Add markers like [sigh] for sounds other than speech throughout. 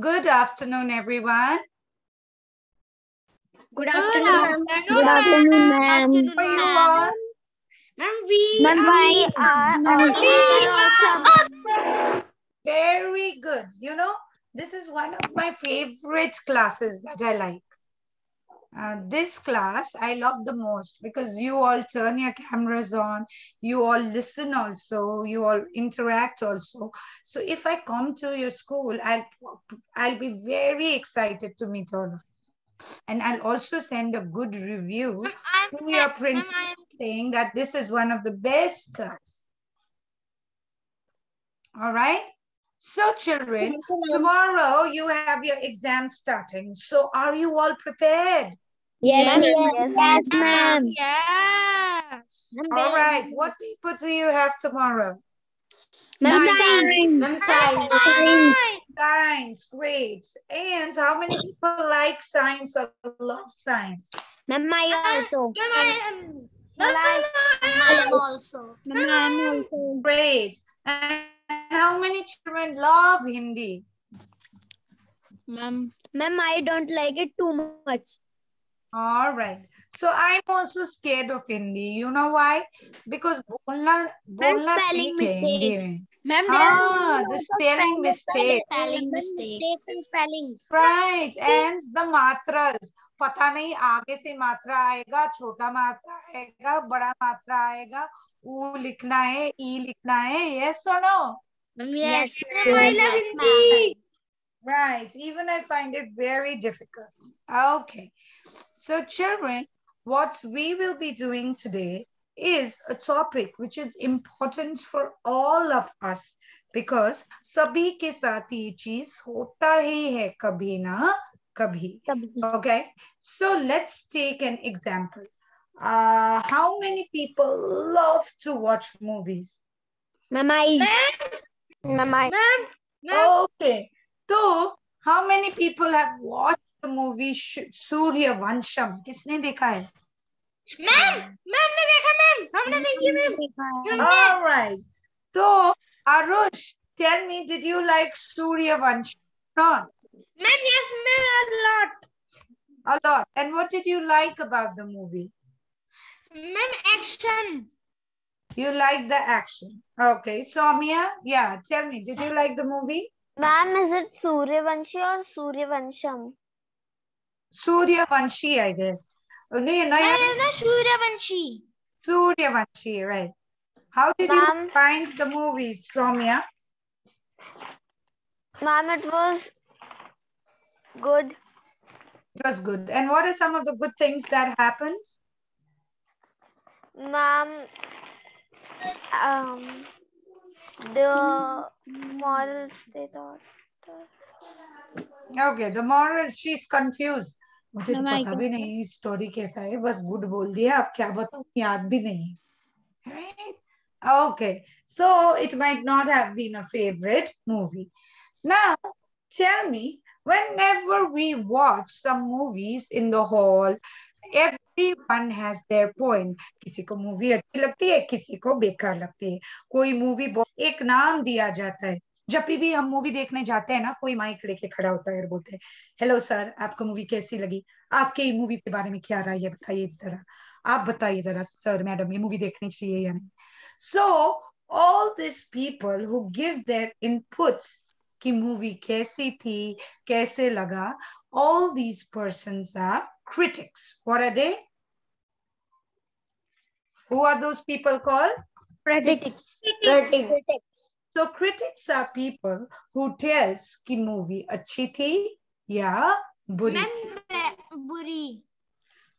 Good afternoon, everyone. Good afternoon. Good afternoon, ma'am. How are you all? Ma'am, we Ma'am, we are awesome. Very good. You know, this is one of my favorite classes that I like. Uh, this class I love the most because you all turn your cameras on, you all listen also, you all interact also. So if I come to your school, I'll, I'll be very excited to meet all of you. And I'll also send a good review to your principal saying that this is one of the best class. All right. So children, tomorrow you have your exam starting. So are you all prepared? Yes, yes, ma'am. Ah, yes. All right. What paper do you have tomorrow? Ma'am, science. Ma'am, science. Science. Great. And how many people like science or love science? Ma'am, I also. Ma'am, Ma'am, also. Ma'am, also. Great. And how many children love Hindi? Ma'am, ma'am, I don't like it too much. All right. So I'm also scared of Hindi. You know why? Because बोलना बोलना spelling ठीक है हिंदी में. Ma'am, Ah, the spelling mistake. Spelling mistakes. and spellings. Right. And the matras. पता नहीं आगे से मात्रा आएगा छोटा मात्रा आएगा बड़ा मात्रा आएगा ऊ लिखना है ई लिखना है yes or no Ma'am, Yes, yes. ma'am. I love Hindi. right even i find it very difficult okay so children what we will be doing today is a topic which is important for all of us because सभी के साथ ये चीज होता ही है कभी ना कभी Okay, so let's take an example. Uh, how many people love to watch movies? Ma'am, I. Ma'am, I. Ma'am, Okay, so how many people have watched the movie Sh- Surya Vansham? किसने देखा है? ma'am, ma'am ने देखा ma'am हमने देखी ma'am All right. So Arush, tell me, did you like Surya Vansham? Not Ma'am, yes, ma'am, a lot. a lot. And what did you like about the movie? Ma'am, action. You like the action. Okay, Soumya, yeah, tell me, did you like the movie? Ma'am, is it Suryavanshi or Suryavansham? Surya Vanshi, I guess. Oh, no, no, Ma'am, yeah, is the Suryavanshi. Surya Vanshi, right. How did you find the movie, Soumya? Ma'am, it was good. It was good. And what are some of the good things that happened? Ma'am, um, the morals they thought. Okay, the morals, she's confused. मुझे तो पता भी नहीं, story कैसा है बस good बोल दिया अब क्या बताऊ याद भी नहीं okay so it might not have been a favourite movie now tell me whenever we watch some movies in the hall everyone has their point. किसी को मूवी अच्छी लगती है किसी को बेकार लगती है। कोई मूवी एक नाम दिया जाता है। जब भी हम मूवी देखने जाते हैं ना कोई माइक लेके खड़ा होता है और बोलते हैं हेलो सर आपको मूवी कैसी लगी? आपके मूवी के बारे में क्या राय है? बताइए जरा। आप बताइए जरा सर मैडम ये मूवी देखनी चाहिए या नहीं? So all this people who give their inputs कि मूवी कैसी थी कैसे लगा all these person are critics are they? Who are those people called? Critics. So critics. Are people who tells कि movie अच्छी थी या बुरी थी? बुरी.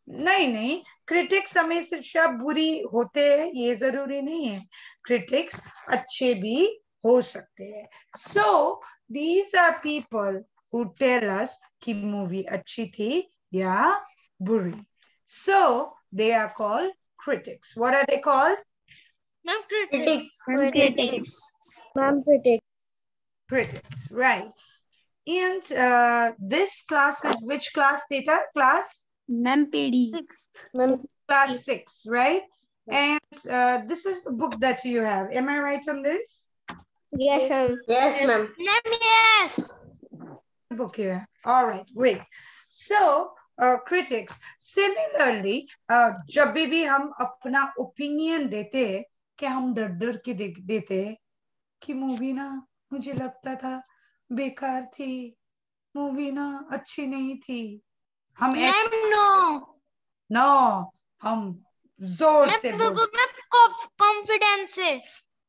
नहीं नहीं क्रिटिक्स हमेशा बुरी होते हैं ये ज़रूरी नहीं है। क्रिटिक्स अच्छे भी हो सकते हैं। So these are people who tell us कि मूवी अच्छी थी या बुरी। So they are called critics what are they called? Ma'am, critics. Critics. Ma'am, critics. critics right and uh, this class is which class beta class Ma'am, PD. Ma'am, class six, right? And uh, this is the book that you have. Am I right on this? yes, ma'am. Yes, ma'am. Ma'am, yes. book you have. All right, great. So, uh, critics, similarly, uh, जब भी भी हम अपना opinion देते हैं कि हम डर डर के दे, देते हैं कि मूवी ना मुझे लगता था बेकार थी। मूवी ना अच्छी नहीं थी। हम मैम नो नो हम ज़ोर से बोलते कॉन्फिडेंस से।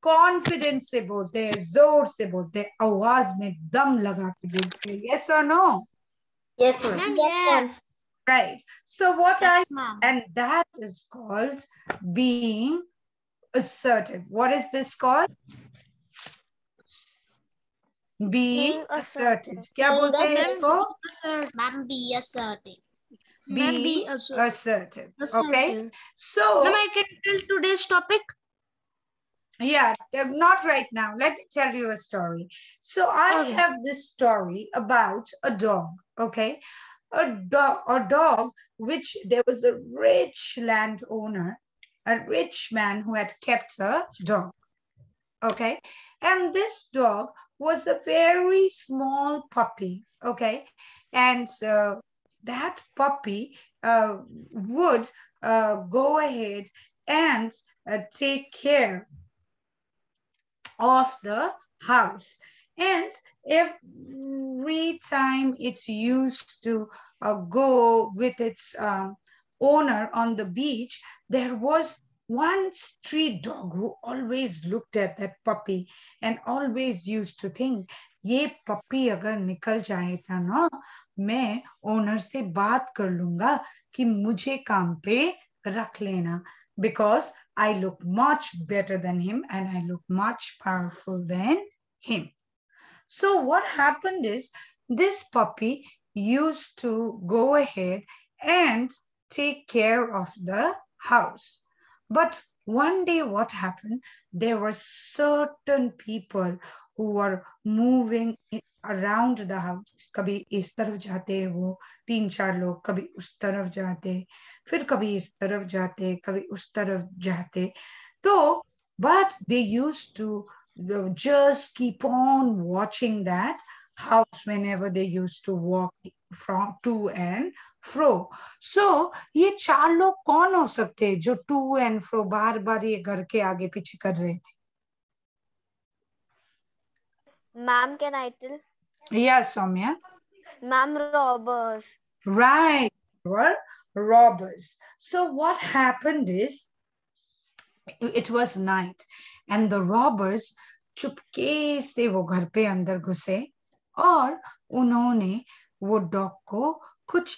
कॉन्फिडेंस से बोलते हैं ज़ोर से बोलते हैं आवाज़ में दम लगा के बोलते हैं। यस और no yes what i yes ma'am and that is called being assertive what is this called being Being assertive assertive. क्या Being बोलते हैं assertive. इसको Ma'am, be assertive. Ma'am B being assertive okay ma'am so I can tell today's topic Yeah, uh, not right now. Let me tell you a story. So I Okay. have this story about a dog. Okay, a dog, a dog which there was a rich landowner, a rich man who had kept a dog. Okay, and this dog was a very small puppy. Okay, and uh, that puppy uh, would uh, go ahead and uh, take care of the house. And every time it used to uh, go with its um, owner on the beach, there was one street dog who always looked at that puppy and always used to think, ये पप्पी अगर निकल जाए था ना मैं owner से बात कर लूंगा कि मुझे काम पे रख लेना because I look much better than him and I look much powerful than him. So what happened is this puppy used to go ahead and take care of the house. But one day what happened, there were certain people who were moving i- around the house. कभी इस तरफ जाते वो तीन चार लोग कभी उस तरफ जाते फिर कभी इस तरफ जाते कभी उस तरफ जाते तो but they used to uh, just keep on watching that house whenever they used to walk from to and fro so so, ये चार लोग कौन हो सकते हैं जो टू एंड फ्रो बार बार ये घर के आगे पीछे कर रहे थे? मैम के नाइटल yes Saumya ma'am robbers right were robbers so what happened is it was night and the robbers चुपके से वो घर पे अंदर घुसे और उन्होंने वो डॉग को कुछ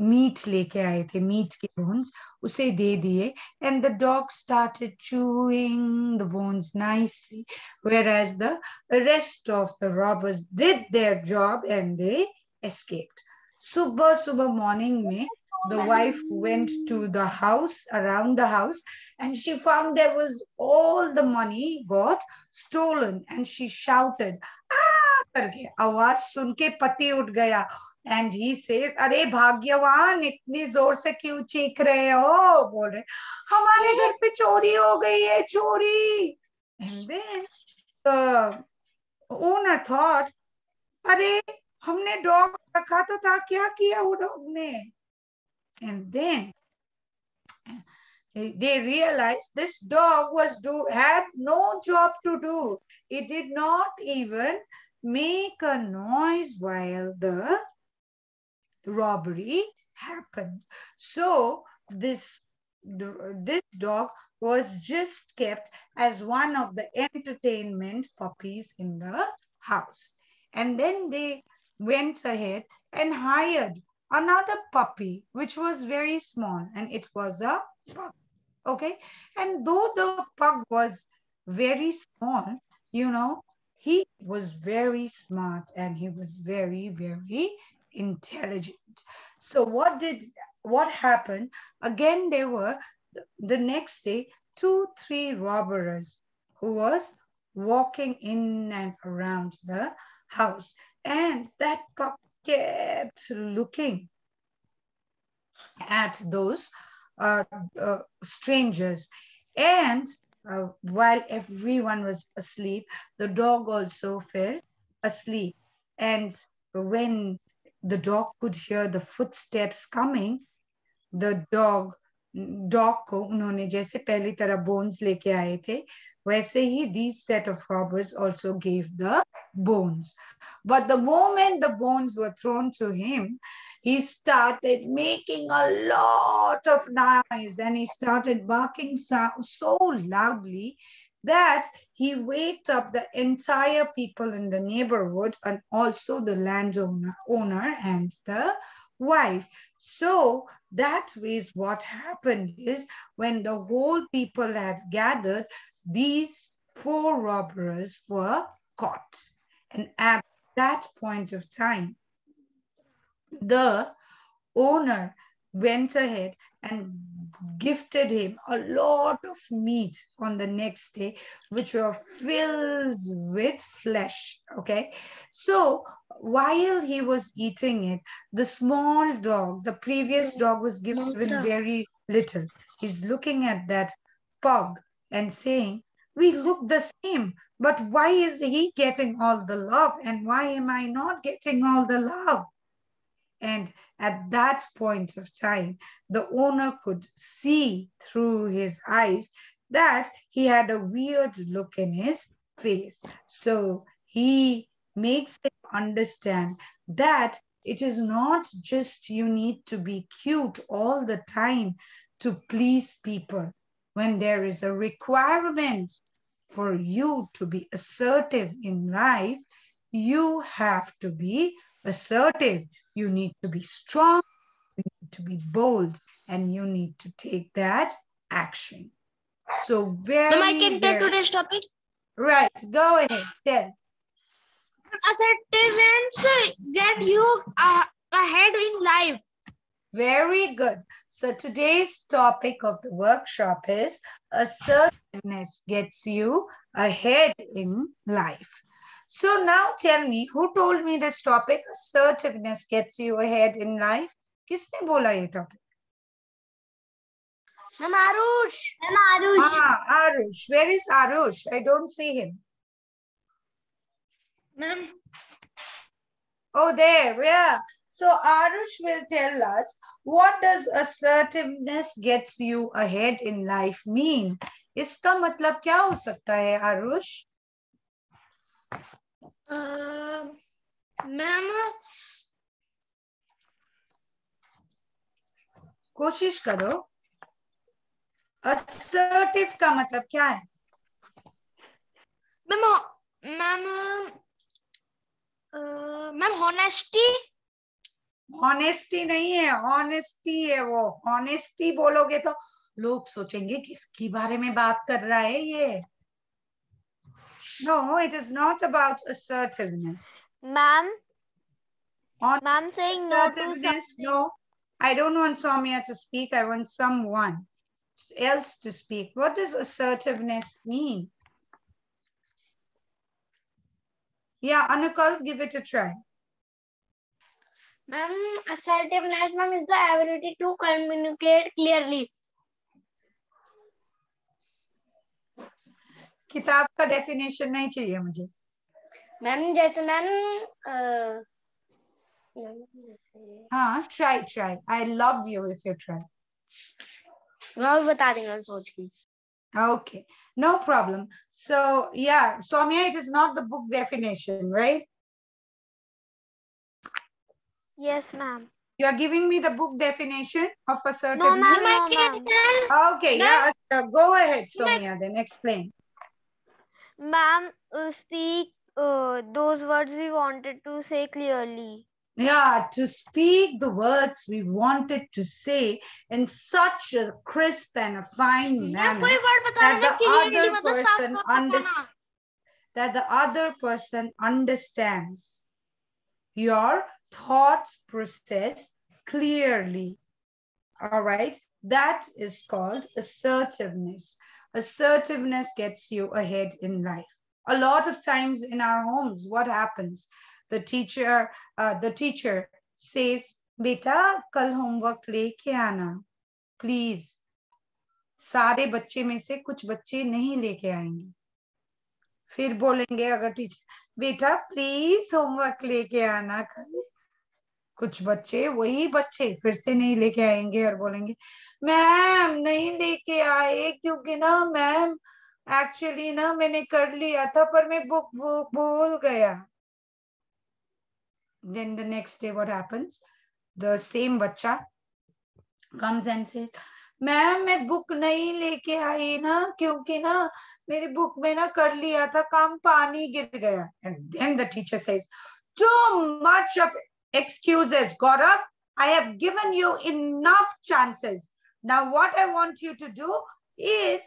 मीट लेके आए थे मीट के बोन्स उसे दे दिए and the dog started chewing the bones nicely whereas the rest of the robbers did their job and they escaped सुबह सुबह मॉर्निंग में the wife went to the house around the house and she found there was all the money got stolen and she shouted ah karke awaaz sun ke pati ut gaya and he says अरे भाग्यवान इतनी ज़ोर से क्यों चीख रहे हो बोल रहे हमारे घर पे चोरी हो गई है चोरी एंड ओनर थॉट अरे हमने डॉग रखा तो था क्या किया वो डॉग ने and then they realized this dog was do had no job to do. It did not even make a noise while the robbery happened. So this this dog was just kept as one of the entertainment puppies in the house. And then they went ahead and hired another puppy which was very small and it was a pug okay? And though the pug was very small you know he was very smart and he was very very intelligent so what did what happened again there were the next day two three robbers who was walking in and around the house and that pup kept looking at those uh, uh, strangers. And uh, while everyone was asleep, the dog also fell asleep. And when the dog could hear the footsteps coming, the dog dog को उन्होंने जैसे पहली तरह bones लेके आए थे वैसे ही these set of robbers also gave the bones but the moment the bones were thrown to him he started making a lot of noise and he started barking so, so loudly that he waked up the entire people in the neighborhood and also the landowner owner and the wife. So that is what happened is when the whole people had gathered, these four robbers were caught. And at that point of time, the owner went ahead and gifted him a lot of meat on the next day, which were filled with flesh. Okay. So while he was eating it, the small dog, the previous dog was given very little. He's looking at that pug and saying, we look the same, but why is he getting all the love and why am I not getting all the love? And at that point of time, the owner could see through his eyes that he had a weird look in his face. So he makes them understand that it is not just you need to be cute all the time to please people. When there is a requirement for you to be assertive in life, you have to be assertive. You need to be strong, you need to be bold, and you need to take that action. So very, Ma'am, I can tell today's topic. Right, go ahead, tell. Assertiveness get you uh, ahead in life. Very good. So today's topic of the workshop is assertiveness gets you ahead in life. So now tell me, who told me this topic? Assertiveness gets you ahead in life. किसने बोला ये topic? Ma'am Arush. Ma'am Arush. Ah, Arush. Where is Arush? I don't see him. Ma'am. Oh, there, yeah. So Arush will tell us what does assertiveness gets you ahead in life mean? इसका मतलब क्या हो सकता है Aarush Uh, ma'am. कोशिश करो assertive का मतलब क्या है Ma'am. Ma'am. Uh, ma'am honesty. Honesty नहीं है ऑनेस्टी है वो ऑनेस्टी बोलोगे तो लोग सोचेंगे किसकी बारे में बात कर रहा है ये No, it is not about assertiveness. Ma'am. Ma'am saying assertiveness, no, no. I don't want Somia to speak. I want someone else to speak. What does assertiveness mean? Yeah, Anukal, give it a try. Ma'am, assertiveness, ma'am, is the ability to communicate clearly किताब का definition नहीं चाहिए मुझे ma'am जैसे ma'am अ, ma'am, जैसे- हाँ try try I love you if you try मैं अभी बता देंगे मैम सोच के Okay, no problem. So yeah, Soumya, it is not the book definition, right? Yes, ma'am. You are giving me the book definition of No, assertiveness. ma'am. Ma'am, I No, can ma'am. tell. Okay, No. yeah, uh, go ahead, Soumya, then explain. ma'am uh, speak uh, those words we wanted to say clearly. Yeah to speak the words we wanted to say in such a crisp and a fine manner that the other person understands that the other person understands your thought process clearly. All right? That is called assertiveness. Assertiveness gets you ahead in life. A lot of times in our homes, what happens? The teacher, uh, the teacher says, "Beta, kal homework लेके आना, please." सारे बच्चे में से कुछ बच्चे नहीं लेके आएंगे फिर बोलेंगे अगर टीचर बेटा प्लीज होमवर्क लेके आना कल कुछ बच्चे, वही बच्चे फिर से नहीं लेके आएँगे और बोलेंगे, मैम, नहीं लेके आए क्योंकि ना मैम एक्चुअली ना मैंने कर लिया था पर मैं बुक बुक भूल गया। Then the next day what happens? The same bacha comes and says, ma'am, मैं बुक नहीं लेके आई ना क्योंकि ना मेरी बुक में ना कर लिया था, काम पानी गिर गया। And then the teacher says, too much of excuses gaurav i have given you enough chances now what i want you to do is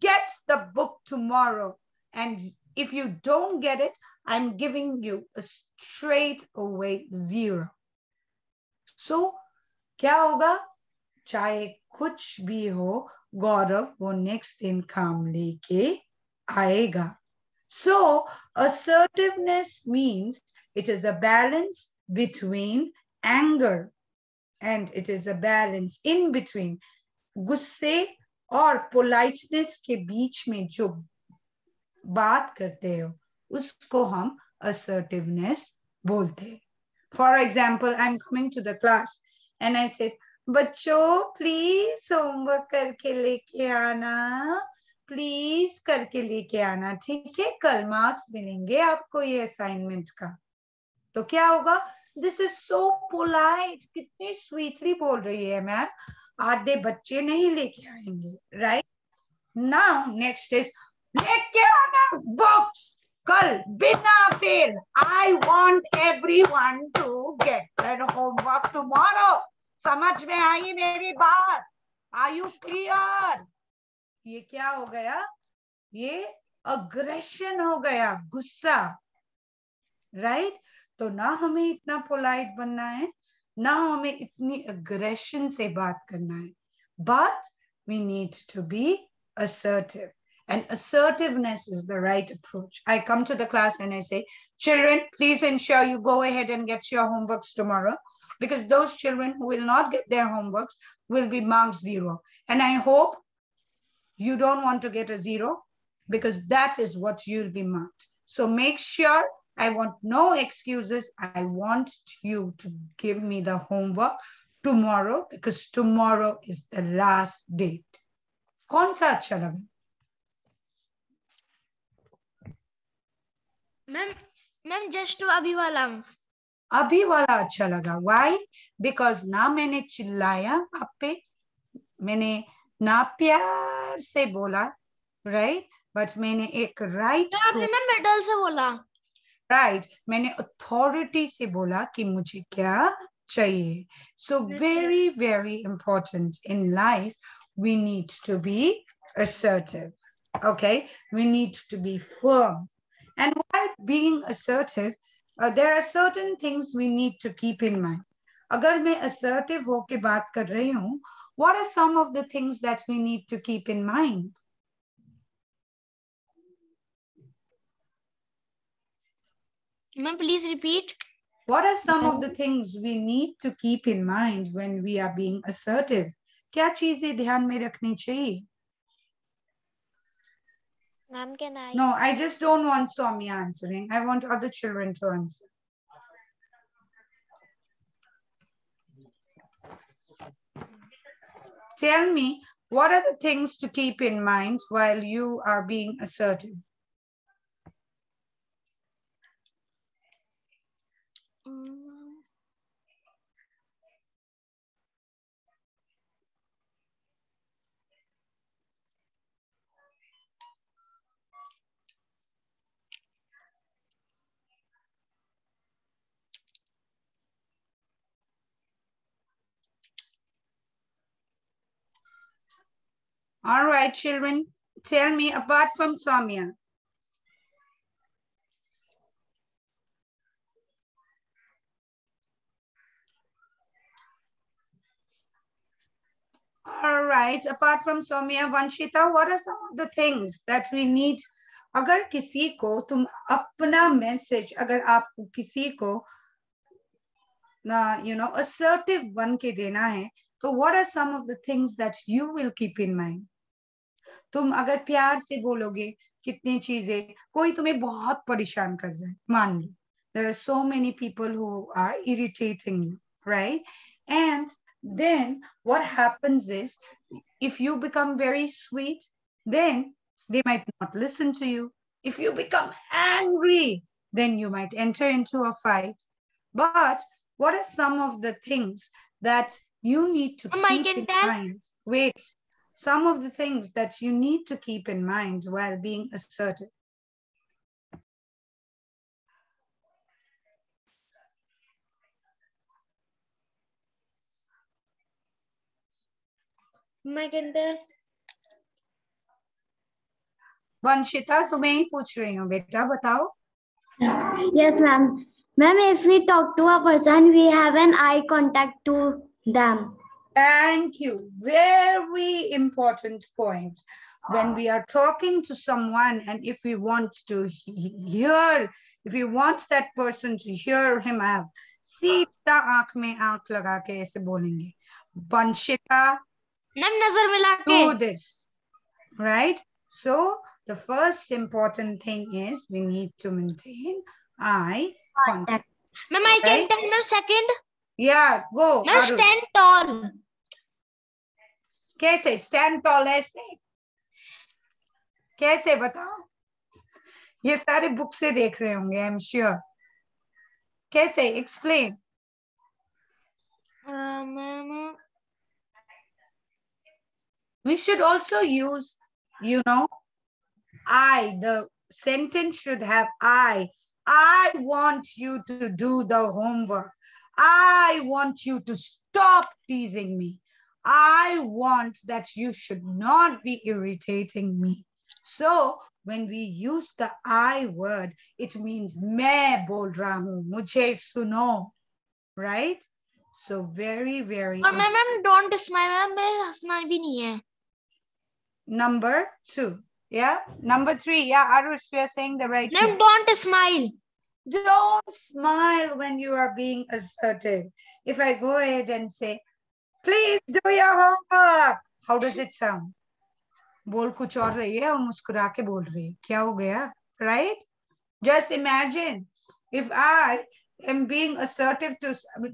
get the book tomorrow and if you don't get it i'm giving you a straight away zero so क्या होगा चाहे कुछ भी हो गौरव वो next दिन काम लेके आएगा so assertiveness means it is a balance between anger and it is a balance in between. गुस्से और पोलाइटनेस के बीच में जो बात करते हो, उसको हम assertiveness बोलते हैं। For example I am coming to the class and I say बच्चों प्लीज़ होमवर्क करके लेके आना प्लीज़ करके लेके आना, ठीक है? कल मार्क्स मिलेंगे आपको ये असाइनमेंट का। तो क्या होगा? दिस इज़ सो पोलाइट कितनी स्वीटली बोल रही है मैम आधे बच्चे नहीं लेके आएँगे राइट नाउ नेक्स्ट इज़ लेके आना बुक्स कल बिना fail I want everyone to get their homework tomorrow समझ में आई मेरी बात? आर यू क्लियर ये क्या हो गया? ये अग्रेशन हो गया, गुस्सा राइट right? तो ना हमें इतना पोलाइट बनना है ना हमें इतनी अग्रेशन से बात करना है but we need to be assertive and assertiveness is the right approach i come to the class and i say children please ensure you go ahead and get your homeworks tomorrow because those children who will not get their homeworks will be marked zero and i hope you don't want to get a zero because that is what you'll be marked so make sure I want no excuses. I want you to give me the homework tomorrow because tomorrow is the last date. कौन सा अच्छा लगा ma'am ma'am just अभी वाला अभी वाला अच्छा लगा वाई बिकॉज ना मैंने चिल्लाया आप पे मैंने ना प्यार से बोला राइट बट मैंने एक राइट आपने मैम मेडल से बोला राइट मैंने अथॉरिटी से बोला कि मुझे क्या चाहिए? So very very important in life we need to be assertive okay we need to be firm and while being assertive there are certain things we need to keep in mind अगर मैं assertive होके बात कर रही हूँ what are some of the things that we need to keep in mind Ma'am, please repeat. What are some of the things we need to keep in mind when we are being assertive? क्या चीजें ध्यान में रखनी चाहिए? Ma'am, can I? No, I just don't want Soumya answering. I want other children to answer. Tell me, what are the things to keep in mind while you are being assertive? All right, children, tell me apart from Soumya. All right, apart from Soumya, Vanshita, what are some of the things that we need? अगर किसी को तुम अपना message अगर आपको किसी को ना यू नो assertive बन के देना है तो what are some of the things that you will keep in mind? तुम अगर प्यार से बोलोगे कितनी चीजें कोई तुम्हें बहुत परेशान कर रहा है मान लो there are so many people who are irritating you right and then what happens is if you become very sweet then they might not listen to you if you become angry then you might enter into a fight but what are some of the things that you need to Mom, I keep can in tell. mind wait some of the things that you need to keep in mind while being assertive मैं कहते वंशिता तुम्हें ही पूछ रही हूँ बेटा बताओ Yes, ma'am. Ma'am, if we talk to a person, we have an eye contact to them. Thank you. Very important point. When we are talking to someone and if we want to he- hear, if we want that person to hear him out, सीधा आंख में आंख लगा के ऐसे बोलेंगे Vanshita ma'am नजर मिला के do this right so the first important thing is we need to maintain eye contact ma'am I can Right? Tell ma'am second yeah go ma'am Arush. Stand toll कैसे stand tall ऐसे कैसे बताओ ये सारे book से देख रहे होंगे आई एम श्योर कैसे explain ma'am we should also use you know i the sentence should have i i want you to do the homework i want you to stop teasing me i want that you should not be irritating me so when we use the i word it means main bol raha hu mujhe suno right so very very और ma'am ma'am don't smile ma'am मैं हंसना भी नहीं है number two. Yeah. Number three. Yeah, Arush, you're saying the right ma'am thing. Don't smile Don't smile when you are being assertive. If I go ahead and say, please do your homework. How does it sound? बोल कुछ और रही है और मुस्कुरा के बोल रही है क्या हो गया right just imagine if i am being assertive to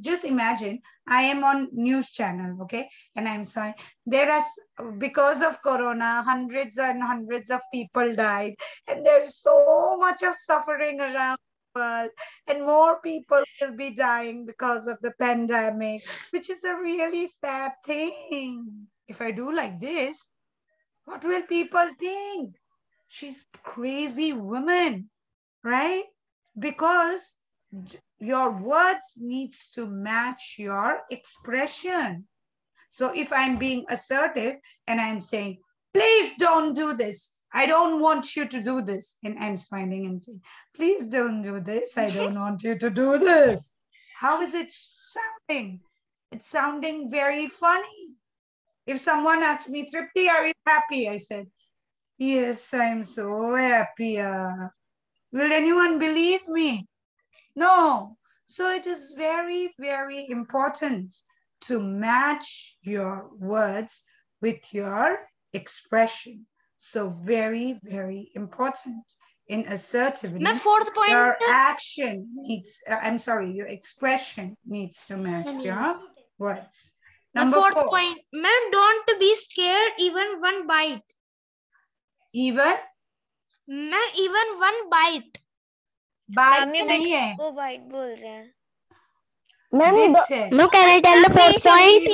just imagine i am on news channel okay and i'm sorry there are s- because of corona hundreds and hundreds of people died and there's so much of suffering around the world and more people will be dying because of the pandemic which is a really sad thing. If i do like this what will people think? She's crazy woman right? Because your words needs to match your expression. So if i'm being assertive and i'm saying please don't do this i don't want you to do this. And i'm smiling and saying please don't do this. I [laughs] don't want you to do this. How is it sounding? It's sounding very funny. If someone asks me tripti are you happy? I said yes i'm so happy uh, will anyone believe me? No. So it is very very important to match your words with your expression so very, very important in assertiveness. My fourth point. Your action needs, uh, I'm sorry, your expression needs to match yes. your words. Number my fourth four. point, ma'am, don't be scared even one bite. Even? Ma'am, even one bite. Bite nahi hai. Wo bite bol rahe hain. Ma'am, can I tell the fourth point?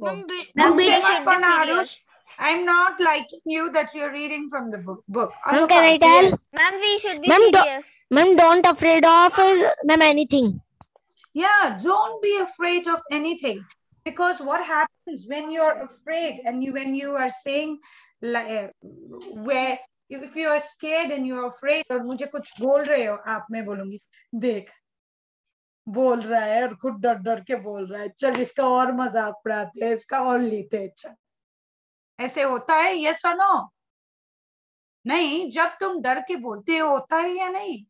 One bit. Ma'am, bit. Ma'am, bit. Ma'am, bit. should be पढ़ना serious. Aarush I'm not liking you that you're reading from the book. book. Ma'am, Anupa, can I tell? yes. Ma'am we should be Ma'am, do- serious Ma'am, don't afraid of uh, ma'am anything. Yeah, don't be afraid of anything. Because what happens when you're afraid and you when you are saying like uh, where if you are scared and you're afraid और मुझे कुछ बोल रहे हो आप मैं बोलूंगी देख बोल रहा है और खुद डर डर के बोल रहा है चल इसका और मजाक उड़ाते हैं इसका और लेते हैं चल ऐसे होता है ये सुनो नहीं जब तुम डर के बोलते हो होता है या नहीं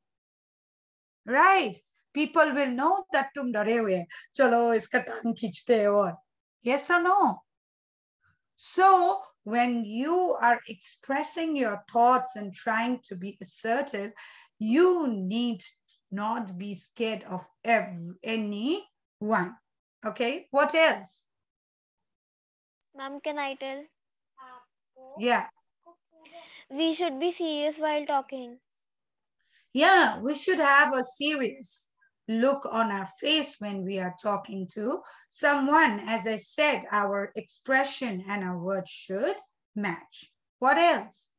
right people will know that तुम डरे हुए हैं चलो इसका टांग खींचते हैं और यस और no so when you are expressing your thoughts and trying to be assertive, you need not be scared of ev- anyone. Okay, what else? Ma'am, can I tell? Yeah, We should be serious while talking. yeah, we should have a serious look on our face when we are talking to someone. As I said, our expression and our words should match. What else?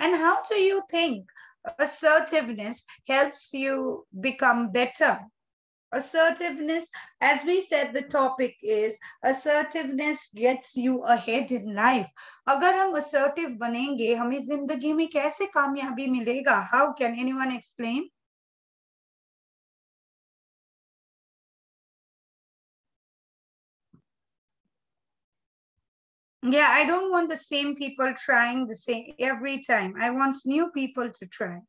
And how do you think assertiveness helps you become better? Assertiveness, as we said, the topic is assertiveness gets you ahead in life. अगर हम assertive बनेंगे हमें जिंदगी में कैसे कामयाबी मिलेगा? How can anyone explain? Yeah, I don't want the same people trying the same every time. I want new people to try.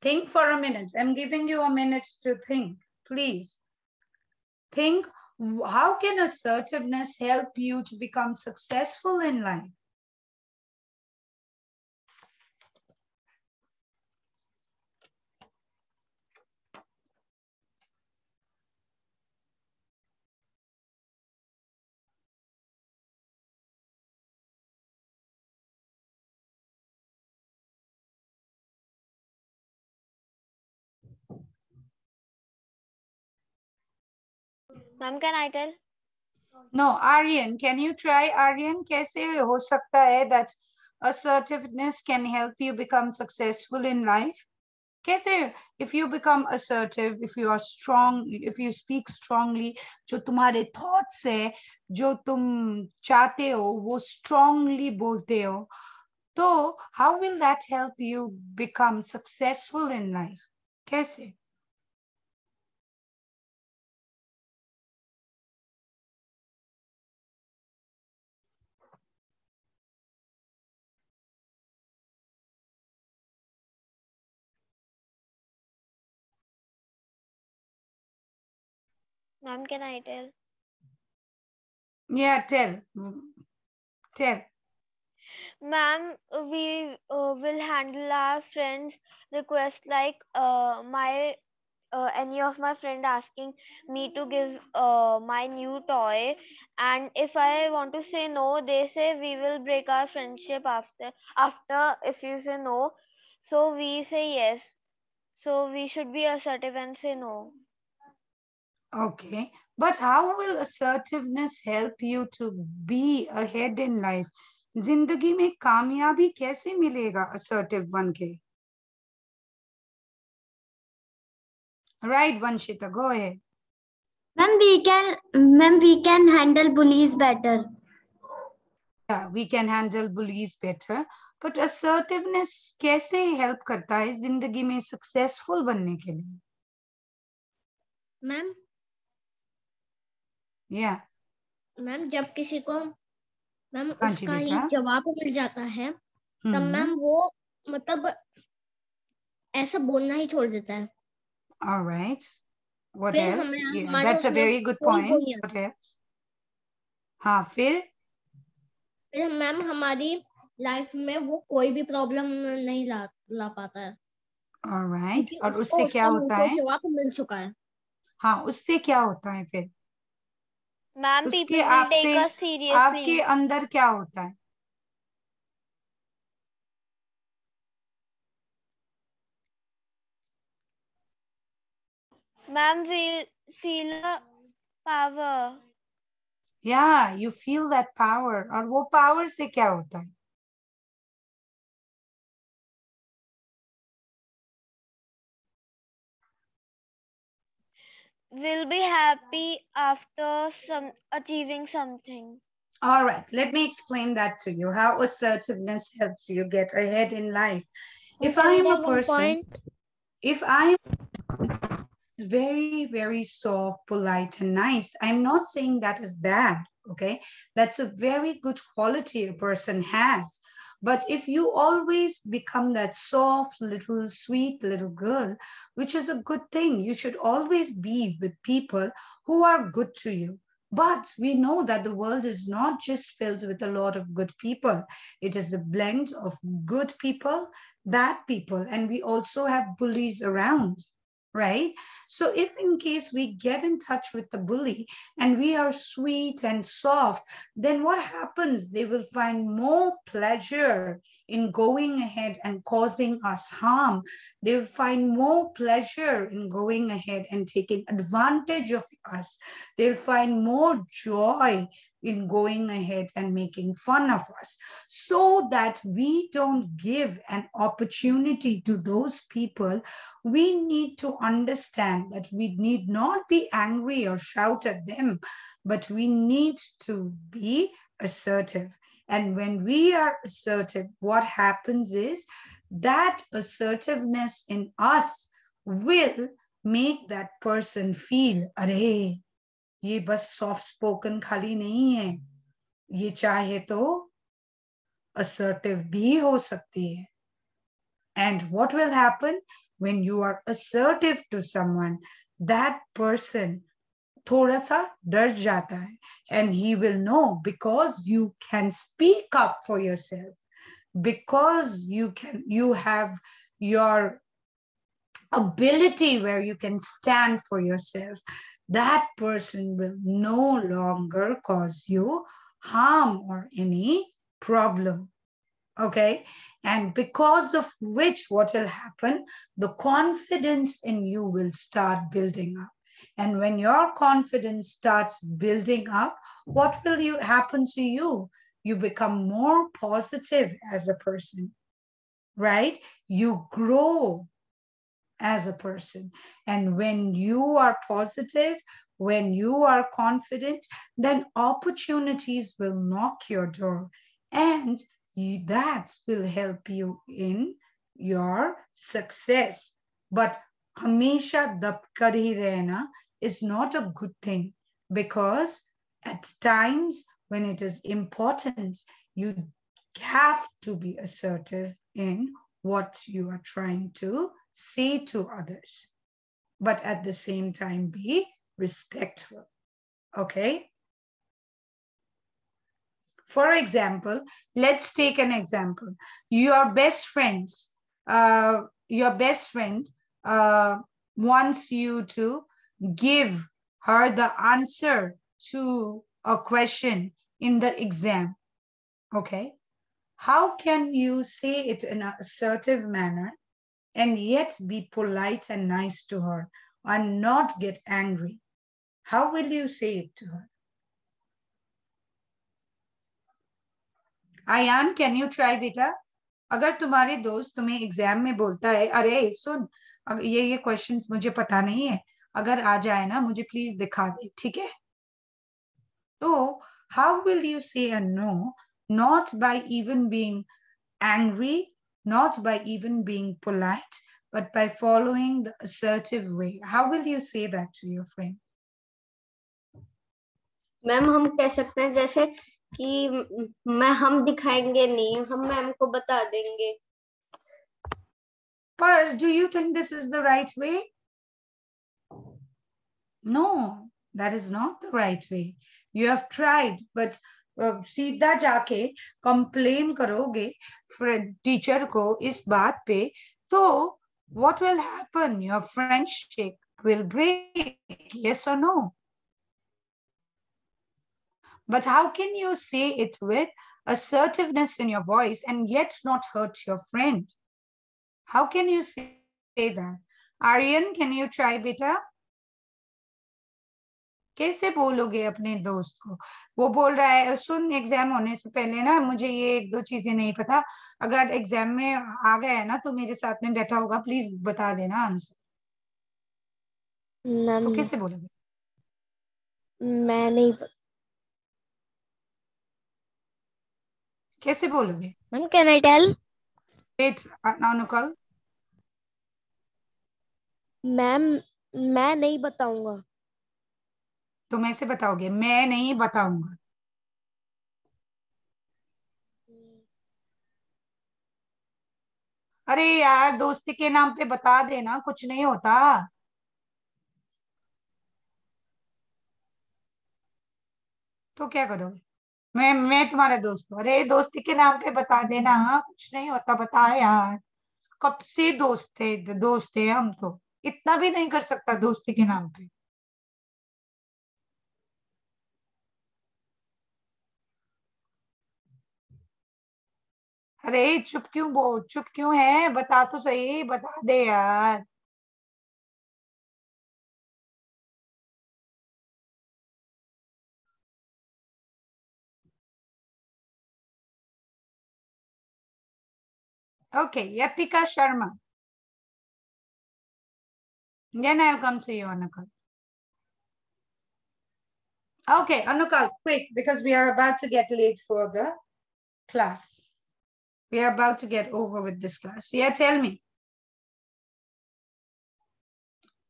Think for a minute. I'm giving you a minute to think, please. Think, how can assertiveness help you to become successful in life? Ma'am, can I tell? No, Aryan, can you try? Aryan, कैसे हो सकता है that assertiveness can help you become successful in life? कैसे if you become assertive, if you are strong, if you speak strongly, जो तुम्हारे thoughts है, जो तुम चाहते हो, वो strongly बोलते हो, तो how will that help you become successful in life? कैसे? Ma'am, can I tell? Yeah, tell. Tell. Ma'am, we uh, will handle our friends' request like uh, my uh, any of my friend asking me to give uh, my new toy and if i want to say no they say we will break our friendship after after if you say no so we say yes so we should be assertive and say no Okay, but how will assertiveness help you to be ahead in life? ज़िंदगी में कामयाबी कैसे मिलेगा assertive बन के? Right, Vanshita, go ahead. Ma'am, we can, ma'am, we can handle bullies better. Yeah, we can handle bullies better. But assertiveness कैसे help करता है ज़िंदगी में successful बनने के लिए? Yeah, मैम जब किसी को मैम हाँ उसका ही जवाब मिल जाता है तब. मैम वो मतलब ऐसा बोलना ही छोड़ देता है All right. What else? Yeah, that's a very good point. What else? हाँ फिर फिर मैम हमारी लाइफ में वो कोई भी प्रॉब्लम नहीं ला ला पाता है All right. और उससे क्या होता है? जवाब मिल चुका है हाँ उससे क्या होता है फिर उसके आप पे आपके अंदर क्या होता है? मैम फील पावर या यू फील दैट पावर और वो पावर से क्या होता है? We'll be happy after some achieving something All right, let me explain that to you. How assertiveness helps you get ahead in life. If I am a person, if I am very, very soft, polite, and nice. I'm not saying that is bad, okay? That's a very good quality a person has. But if you always become that soft, little, sweet little girl, which is a good thing, you should always be with people who are good to you. But we know that the world is not just filled with a lot of good people. It is a blend of good people, bad people, and we also have bullies around right? So if in case we get in touch with the bully and we are sweet and soft, then what happens? They will find more pleasure in going ahead and causing us harm. They will find more pleasure in going ahead and taking advantage of us. They'll find more joy in going ahead and making fun of us so that we don't give an opportunity to those people we need to understand that we need not be angry or shout at them but we need to be assertive. And when we are assertive what happens is that assertiveness in us will make that person feel ये बस soft spoken खाली नहीं है। ये चाहे तो assertive भी हो सकती है। And what will happen when you are assertive to someone that person थोड़ा सा डर जाता है। And he will know because you can speak up for yourself because you can you have your ability where you can stand for yourself that person will no longer cause you harm or any problem. Okay. And because of which, what will happen? The confidence in you will start building up. And when your confidence starts building up, what will you happen to you? You become more positive as a person, right? You grow as a person. And when you are positive, when you are confident, then opportunities will knock your door and you, that will help you in your success. But Hamisha Dapkari Rehna is not a good thing because at times when it is important, you have to be assertive in what you are trying to say to others, but at the same time be respectful. Okay? For example, let's take an example. Your best friends, uh, your best friend uh, wants you to give her the answer to a question in the exam. Okay? How can you say it in an assertive manner and yet be polite and nice to her and not get angry? How will you say it to her? Ayan, can you try beta? अगर तुम्हारे दोस्त तुम्हें exam में बोलता है अरे सुन ये ये क्वेश्चंस मुझे पता नहीं है अगर आ जाए ना मुझे प्लीज़ दिखा दे ठीक है तो will you say a no not by even being angry not by even being polite, but by following the assertive way. How will you say that to your friend? Ma'am हम कह सकते हैं जैसे कि मैं हम दिखाएंगे नहीं हम मैम को बता देंगे But do you think this is the right way? No, that is not the right way. You have tried, but सीधा जाके कंप्लेन करोगे टीचर को इस बात पे तो what will happen your friendship will break yes or no but how can you say it with assertiveness in your voice and yet not hurt your friend how can you say that aryan can you try beta कैसे बोलोगे अपने दोस्त को? वो बोल रहा है सुन exam होने से पहले ना मुझे ये एक दो चीज़ें नहीं पता। अगर एग्ज़ाम में आ गया है ना तो मेरे साथ में बैठा होगा प्लीज़ बता देना आंसर तो कैसे बोलोगे? मैं नहीं कैसे बोलोगे? Ma'am can I tell wait Anukal ma'am मैं नहीं बताऊँगा। तुम ऐसे बताओगे, मैं नहीं बताऊँगा। अरे यार, दोस्ती के नाम पे बता देना, कुछ नहीं होता। तो क्या करोगे? मैं मैं तुम्हारा दोस्त हूँ। अरे दोस्ती के नाम पे बता देना हाँ कुछ नहीं होता, बता यार। कब से दोस्त थे दोस्त थे हम तो। इतना भी नहीं कर सकता दोस्ती के नाम पे। अरे, चुप क्यों बो, चुप क्यों है? बता तो सही, बता दे यार। Okay, Yatika Sharma. Then I come to you Anukal. Okay, Anukal, quick because we are about to get late for the class We are about to get over with this class. Yeah, tell me.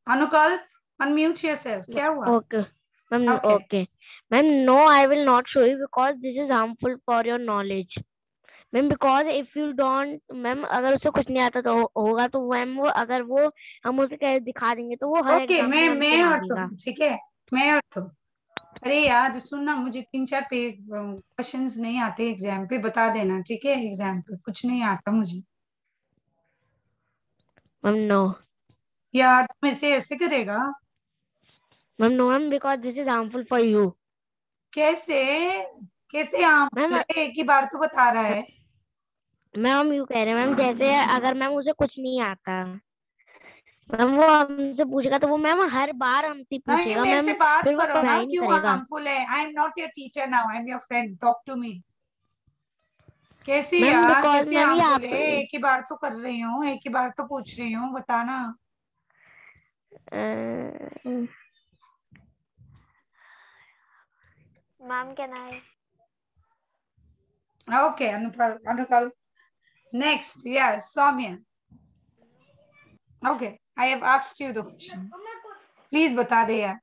Anukal, unmute yourself. क्या हुआ? Okay. Ma'am, Okay. okay. Ma'am, no, I will not show you because this is harmful for your knowledge. Ma'am because if you don't ma'am अगर उसे कुछ नहीं आता तो हो- होगा तो मैम वो अगर वो हम उसे दिखा देंगे तो वो हर एग्ज़ाम मैं में और तुम ठीक है मैं और तुम अरे यार सुनना मुझे तीन चार पे क्वेश्चंस नहीं आते एग्ज़ाम पे बता देना ठीक है? एग्ज़ाम पे कुछ नहीं आता मुझे। मैम नो यार तुम ऐसे ऐसे करेगा? Ma'am no ma'am because this is harmful for you कैसे? कैसे आप मैम एक ही बार तो बता रहा है। मैम यू कह रहे हैं मैम जैसे अगर मैम उसे कुछ नहीं आता। मैम वो हमसे पूछेगा तो वो मैम हर बार हमसे पूछेगा। मैम से बात फिर वो करो ना क्यों करेगा। हार्मफुल है? I am not your teacher now I am your friend talk to me कैसे मैम यार कैसे मैम हार्मफुल आप है? एक ही बार तो कर रही हूँ एक ही बार तो पूछ रही हूँ बताना। Uh, Ma'am, can I? Okay, Anupal, Anupal. Next, yeah, Soumya. Okay, I have asked you the question. Please बता दे यार.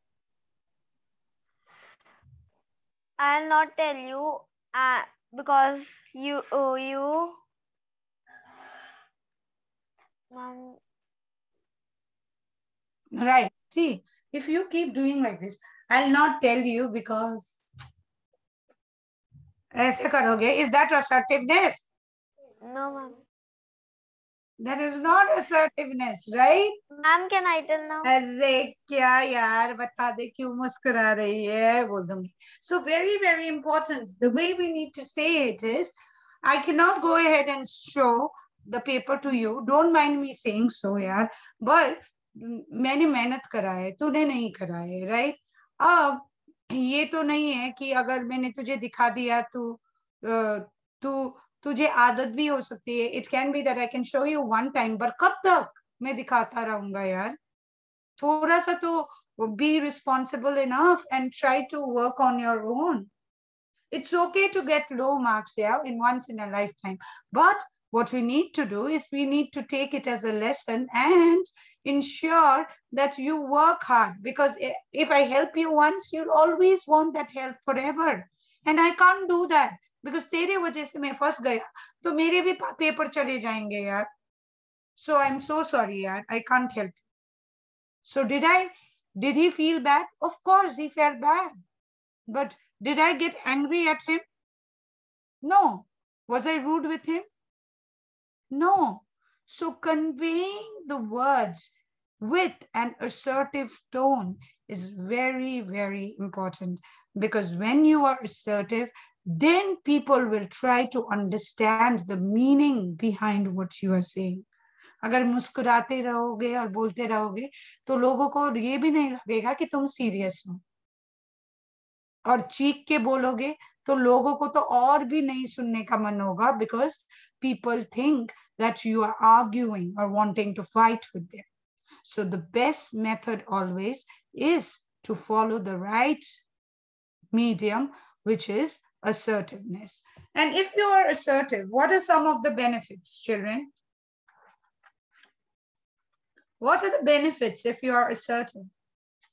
I'll not tell you uh, because you, uh, you, ma'am, Right. See, if you keep doing like this, I'll not tell you because ऐसे करोगे. Is that assertiveness? no, ma'am. That is not assertiveness, right? Ma'am, can I tell now? अरे क्या यार बता दे क्यों मुस्कुरा रही है बोल दूँगी so very very important the way we need to say it is I cannot go ahead and show the paper to you don't mind me saying so यार but मैंने मेहनत करा है तूने नहीं करा है राइट अब ये तो नहीं है कि अगर मैंने तुझे दिखा दिया तू तू तुझे आदत भी हो सकती है it can be that I can show you one time पर कब तक मैं दिखाता रहूंगा यार थोड़ा सा तो be responsible enough and try to work on your own. It's okay to get low marks, yeah, in once in a lifetime. But what we need to do is we need to take it as a lesson and ensure that you work hard because i- if I help you once, you'll always want that help forever. And I can't do that because तेरे वजह से मैं फंस गया तो मेरे भी paper चले जाएंगे यार so I'm so sorry यार I can't help you. So did I, did he feel bad? Of course he felt bad. But did I get angry at him? No. Was I rude with him? No. So conveying the words with an assertive tone is very, very important because when you are assertive, then people will try to understand the meaning behind what you are saying. अगर मुस्कुराते रहोगे और बोलते रहोगे तो लोगों को ये भी नहीं लगेगा कि तुम सीरियस हो और चीख के बोलोगे तो लोगों को तो और भी नहीं सुनने का मन होगा because people think that you are arguing और wanting to fight with them so the best method always is to follow the right medium which is assertiveness and if you are assertive what are some of the benefits children What are the benefits if you are assertive?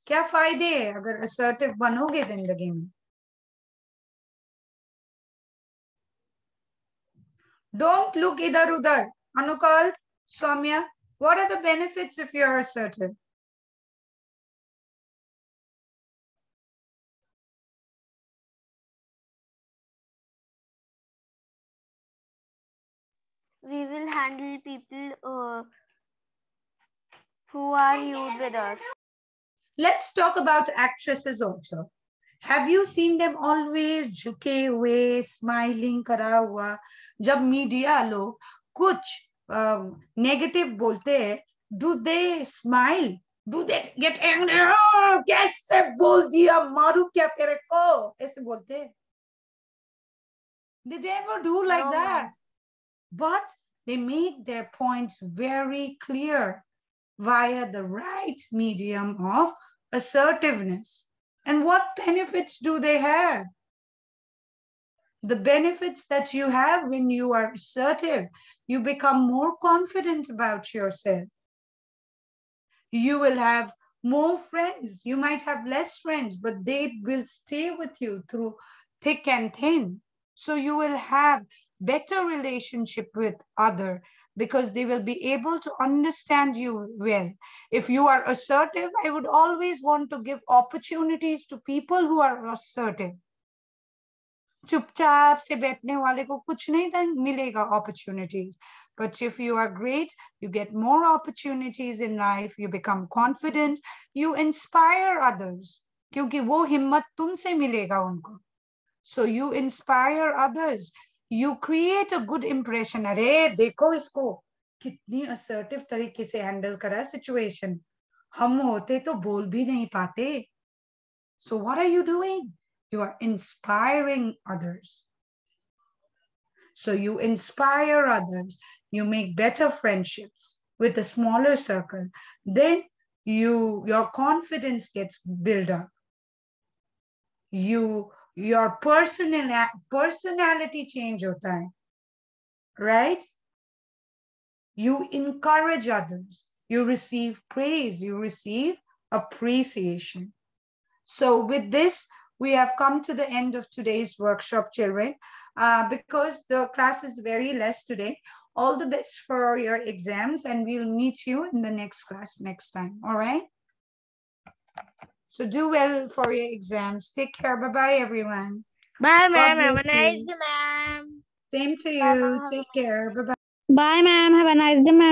क्या फायदे है अगर assertive बनोगे जिंदगी में Don't look idhar udhar. Anukal, Soumya, what are the benefits if you are assertive? We will handle people uh, who are rude with us. Let's talk about actresses also. Have you seen them always झुके हुए smiling करा हुआ जब media लोग कुछ negative बोलते हैं do they smile do they get angry कैसे बोल दिया मारू क्या तेरे को ऐसे बोलते हैं Did they ever do But they make their points very clear via the right medium of assertiveness. And what benefits do they have? The benefits that you have when you are assertive, you become more confident about yourself. You will have more friends. You might have less friends, but they will stay with you through thick and thin. So you will have better relationship with other because they will be able to understand you well. If you are assertive, I would always want to give opportunities to people who are assertive. चुपचाप से बैठने वाले को कुछ नहीं दे- मिलेगा opportunities. But if you are great, you get more opportunities in life, you become confident, you inspire others. क्योंकि वो हिम्मत तुमसे मिलेगा उनको. So you inspire others. You create a good impression. अरे देखो इसको कितनी assertive तरीके से handle करा situation. हम होते तो बोल भी नहीं पाते. So what are you doing? You are inspiring others. So you inspire others. You make better friendships with a smaller circle. Then you your confidence gets built up. You your personal personality change hota hai. Right? You encourage others. You receive praise. You receive appreciation. So with this, we have come to the end of today's workshop, children. Uh, because the class is very less today, all the best for your exams and we'll meet you in the next class next time, all right? So do well for your exams. Take care. Bye-bye, everyone. Bye, ma'am. Have a nice day, ma'am. Same to you. Take care. Bye bye. Bye, ma'am. Have a nice day, ma'am.